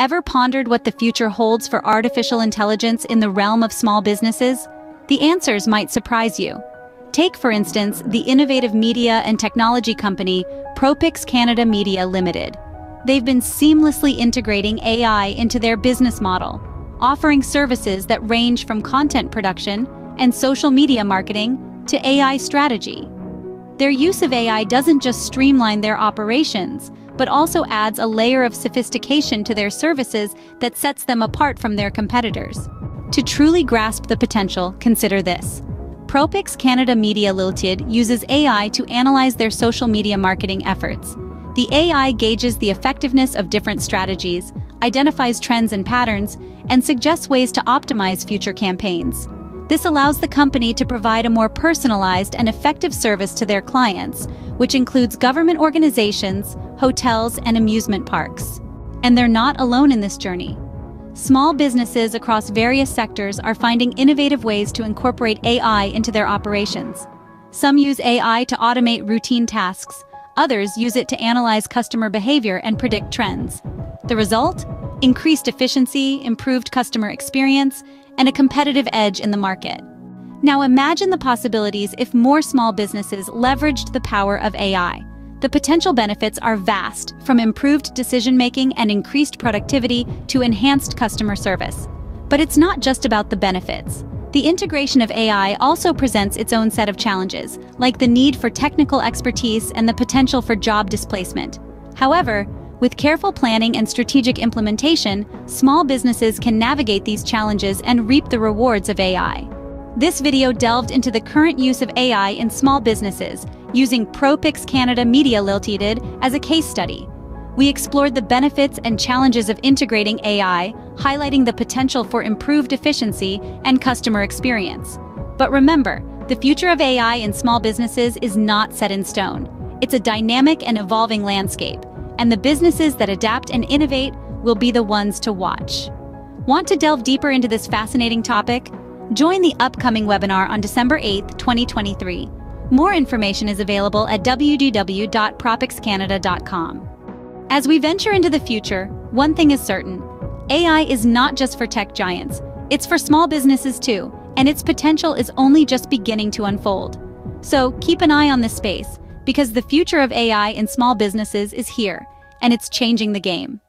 Ever pondered what the future holds for artificial intelligence in the realm of small businesses? The answers might surprise you. Take, for instance, the innovative media and technology company ProPics Canada Media Limited. They've been seamlessly integrating AI into their business model, offering services that range from content production and social media marketing to AI strategy. Their use of AI doesn't just streamline their operations, but also adds a layer of sophistication to their services that sets them apart from their competitors. To truly grasp the potential, consider this. ProPics Canada Media Limited uses AI to analyze their social media marketing efforts. The AI gauges the effectiveness of different strategies, identifies trends and patterns, and suggests ways to optimize future campaigns. This allows the company to provide a more personalized and effective service to their clients, which includes government organizations, hotels, and amusement parks. And they're not alone in this journey. Small businesses across various sectors are finding innovative ways to incorporate AI into their operations. Some use AI to automate routine tasks, others use it to analyze customer behavior and predict trends. The result? Increased efficiency, improved customer experience, and a competitive edge in the market. Now imagine the possibilities if more small businesses leveraged the power of AI. The potential benefits are vast, from improved decision-making and increased productivity to enhanced customer service. But it's not just about the benefits. The integration of AI also presents its own set of challenges, like the need for technical expertise and the potential for job displacement. However, with careful planning and strategic implementation, small businesses can navigate these challenges and reap the rewards of AI. This video delved into the current use of AI in small businesses, using ProPics Canada Media Limited as a case study. We explored the benefits and challenges of integrating AI, highlighting the potential for improved efficiency and customer experience. But remember, the future of AI in small businesses is not set in stone. It's a dynamic and evolving landscape, and the businesses that adapt and innovate will be the ones to watch. Want to delve deeper into this fascinating topic? Join the upcoming webinar on December 8, 2023. More information is available at www.propixcanada.com. As we venture into the future, one thing is certain. AI is not just for tech giants, it's for small businesses too, and its potential is only just beginning to unfold. So keep an eye on this space, because the future of AI in small businesses is here, and it's changing the game.